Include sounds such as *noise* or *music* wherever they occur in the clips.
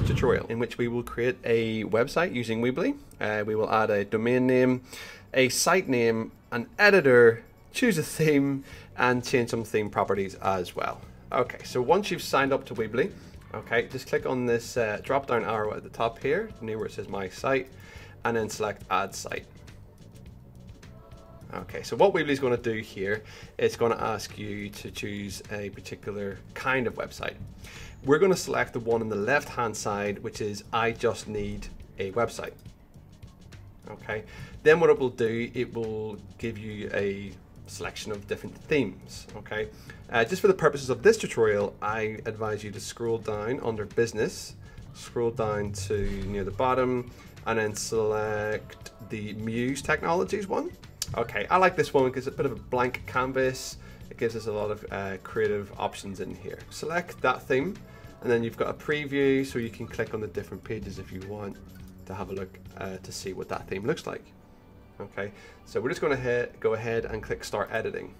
this tutorial in which we will create a website using Weebly. Uh, we will add a domain name, a site name, an editor, choose a theme, and change some theme properties as well. Okay, so once you've signed up to Weebly, okay, just click on this uh, drop down arrow at the top here, near where it says My Site, and then select Add Site. Okay, so what Weebly is going to do here is going to ask you to choose a particular kind of website. We're going to select the one on the left hand side, which is I just need a website. Okay, then what it will do, it will give you a selection of different themes. Okay, uh, just for the purposes of this tutorial, I advise you to scroll down under business, scroll down to near the bottom, and then select the Muse Technologies one. Okay, I like this one because it's a bit of a blank canvas. It gives us a lot of uh, creative options in here. Select that theme and then you've got a preview so you can click on the different pages if you want to have a look uh, to see what that theme looks like. Okay, so we're just going to go ahead and click start editing.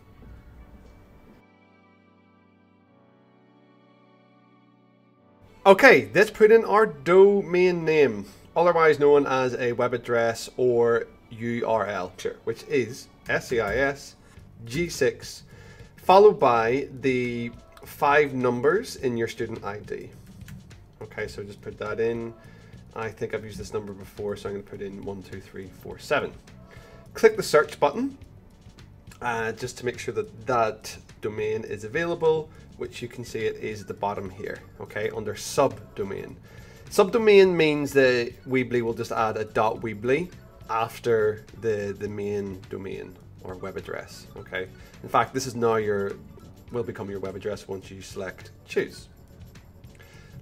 Okay, let's put in our domain name, otherwise known as a web address or URL, which is SEIS G6, followed by the five numbers in your student ID. Okay, so just put that in. I think I've used this number before, so I'm going to put in one, two, three, four, seven. Click the search button uh, just to make sure that that domain is available, which you can see it is at the bottom here, okay, under subdomain. Subdomain means that Weebly will just add a dot .weebly after the, the main domain or web address. Okay. In fact, this is now your will become your web address once you select choose.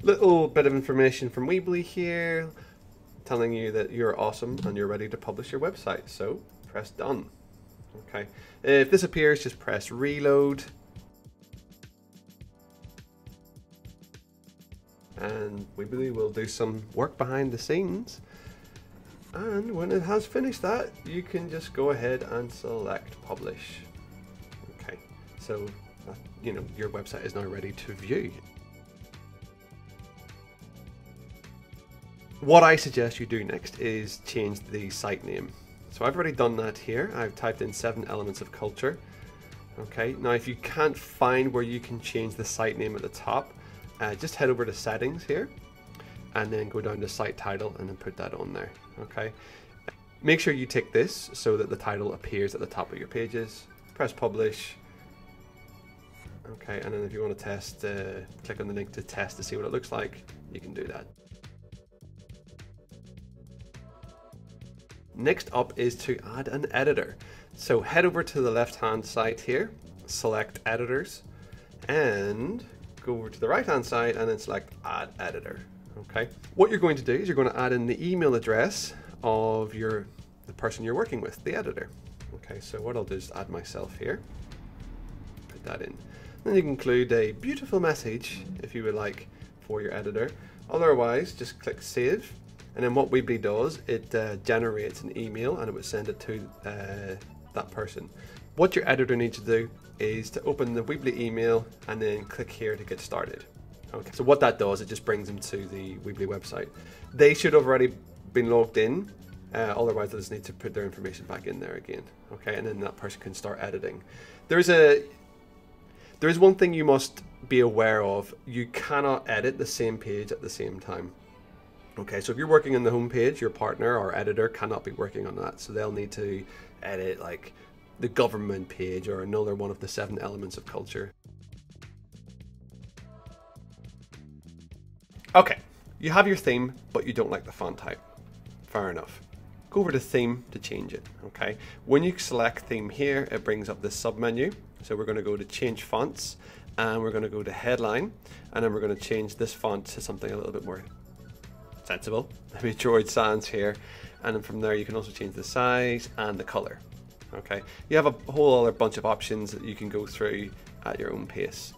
Little bit of information from Weebly here, telling you that you're awesome and you're ready to publish your website. So press done. Okay. If this appears, just press reload. And Weebly will do some work behind the scenes and when it has finished that, you can just go ahead and select publish. Okay, so uh, you know your website is now ready to view. What I suggest you do next is change the site name. So I've already done that here. I've typed in seven elements of culture. Okay, now if you can't find where you can change the site name at the top, uh, just head over to settings here and then go down to site title and then put that on there okay? Make sure you tick this so that the title appears at the top of your pages. Press publish. Okay and then if you want to test uh, click on the link to test to see what it looks like you can do that. Next up is to add an editor. So head over to the left hand side here select editors and go over to the right hand side and then select add editor Okay. What you're going to do is you're going to add in the email address of your the person you're working with, the editor. Okay, so what I'll do is add myself here. Put that in. Then you can include a beautiful message if you would like for your editor. Otherwise, just click save. And then what Weebly does, it uh, generates an email and it would send it to uh, that person. What your editor needs to do is to open the Weebly email and then click here to get started. Okay, so what that does, it just brings them to the Weebly website. They should have already been logged in, uh, otherwise they just need to put their information back in there again. Okay, and then that person can start editing. There's a there is one thing you must be aware of. You cannot edit the same page at the same time. Okay, so if you're working on the home page, your partner or editor cannot be working on that. So they'll need to edit like the government page or another one of the seven elements of culture. Okay, you have your theme, but you don't like the font type. Fair enough. Go over to theme to change it, okay? When you select theme here, it brings up this sub menu. So we're gonna go to change fonts and we're gonna go to headline and then we're gonna change this font to something a little bit more sensible. *laughs* Maybe Droid Sans here. And then from there, you can also change the size and the color. Okay, you have a whole other bunch of options that you can go through at your own pace.